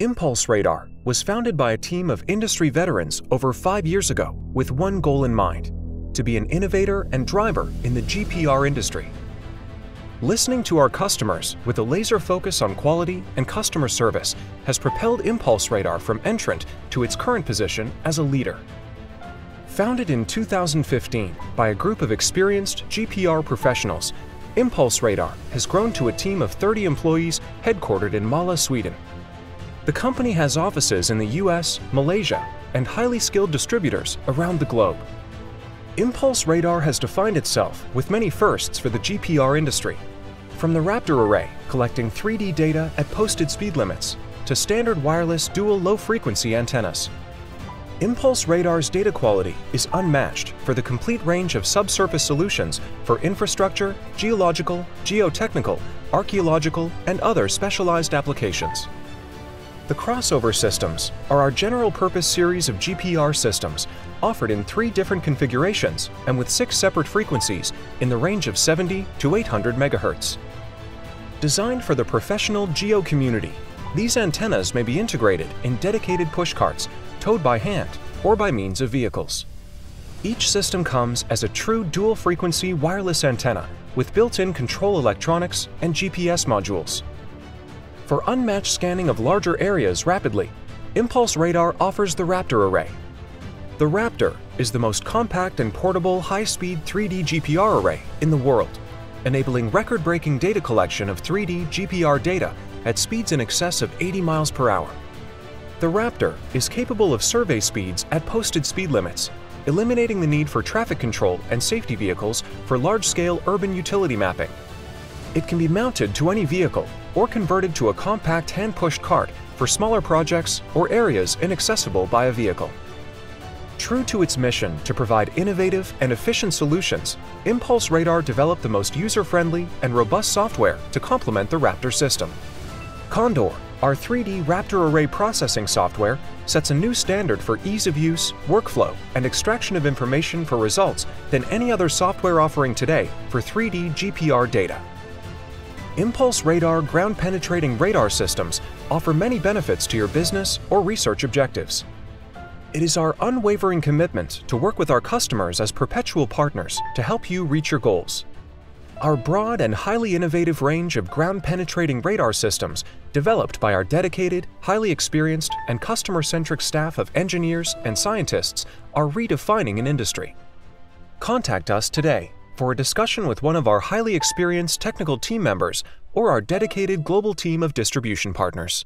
Impulse Radar was founded by a team of industry veterans over five years ago with one goal in mind to be an innovator and driver in the GPR industry. Listening to our customers with a laser focus on quality and customer service has propelled Impulse Radar from entrant to its current position as a leader. Founded in 2015 by a group of experienced GPR professionals, Impulse Radar has grown to a team of 30 employees headquartered in Malå, Sweden. The company has offices in the US, Malaysia, and highly skilled distributors around the globe. Impulse Radar has defined itself with many firsts for the GPR industry. From the Raptor array collecting 3D data at posted speed limits to standard wireless dual low-frequency antennas. Impulse Radar's data quality is unmatched for the complete range of subsurface solutions for infrastructure, geological, geotechnical, archaeological, and other specialized applications. The crossover systems are our general purpose series of GPR systems offered in three different configurations and with six separate frequencies in the range of 70 to 800 MHz. Designed for the professional geo community, these antennas may be integrated in dedicated pushcarts towed by hand or by means of vehicles. Each system comes as a true dual-frequency wireless antenna with built-in control electronics and GPS modules. For unmatched scanning of larger areas rapidly, Impulse Radar offers the Raptor array. The Raptor is the most compact and portable high-speed 3D GPR array in the world, enabling record-breaking data collection of 3D GPR data at speeds in excess of 80 miles per hour. The Raptor is capable of survey speeds at posted speed limits, eliminating the need for traffic control and safety vehicles for large-scale urban utility mapping. It can be mounted to any vehicle or converted to a compact hand-pushed cart for smaller projects or areas inaccessible by a vehicle. True to its mission to provide innovative and efficient solutions, Impulse Radar developed the most user-friendly and robust software to complement the Raptor system. Condor, our 3D Raptor Array processing software, sets a new standard for ease of use, workflow, and extraction of information for results than any other software offering today for 3D GPR data. Impulse Radar ground-penetrating radar systems offer many benefits to your business or research objectives. It is our unwavering commitment to work with our customers as perpetual partners to help you reach your goals. Our broad and highly innovative range of ground-penetrating radar systems developed by our dedicated, highly experienced, and customer-centric staff of engineers and scientists are redefining an industry. Contact us today for a discussion with one of our highly experienced technical team members or our dedicated global team of distribution partners.